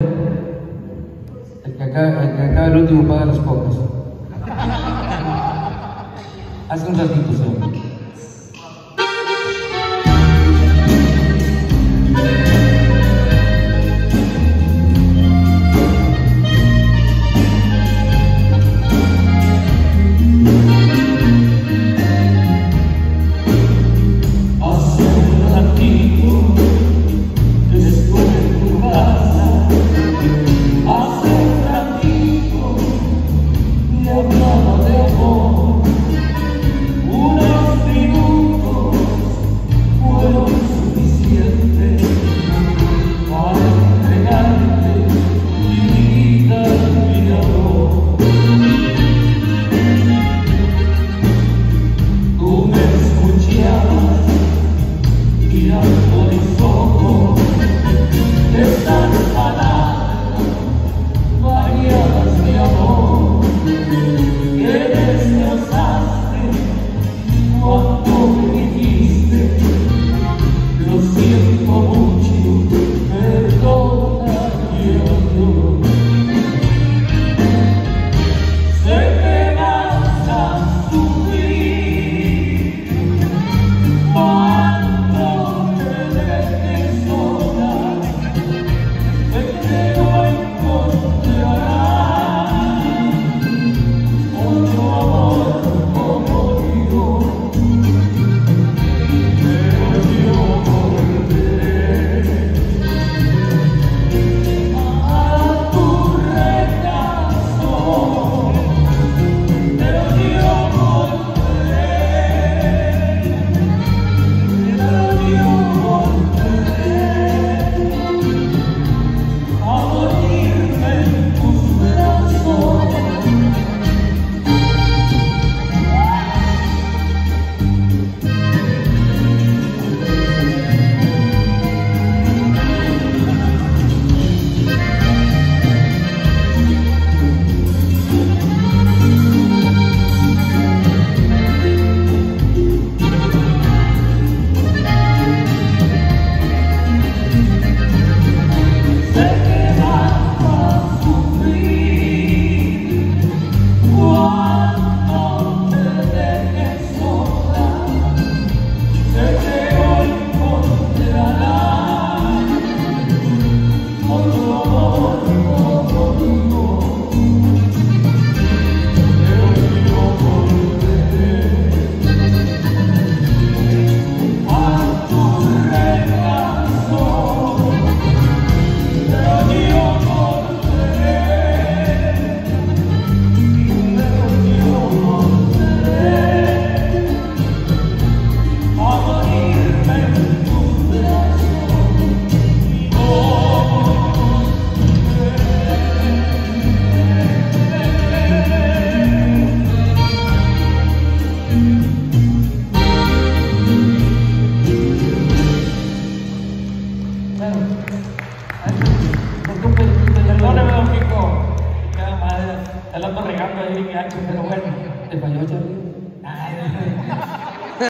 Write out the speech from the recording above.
El que acaba el, que acaba el último paga las pocas. Hace un ratito, señor. internado de amor, unos minutos fueron suficientes para entregarte mi vida, mi amor. Tú me escuchabas y Dalam pergerakan ini aku berdoa, tiba-tiba jadi.